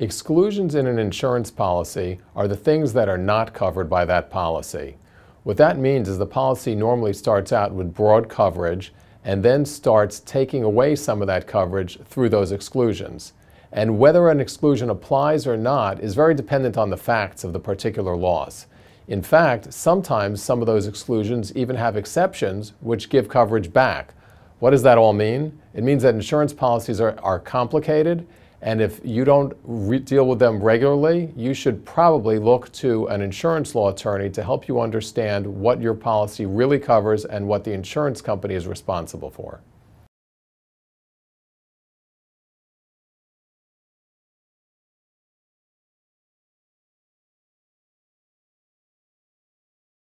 Exclusions in an insurance policy are the things that are not covered by that policy. What that means is the policy normally starts out with broad coverage and then starts taking away some of that coverage through those exclusions. And whether an exclusion applies or not is very dependent on the facts of the particular loss. In fact, sometimes some of those exclusions even have exceptions which give coverage back. What does that all mean? It means that insurance policies are, are complicated and if you don't deal with them regularly, you should probably look to an insurance law attorney to help you understand what your policy really covers and what the insurance company is responsible for.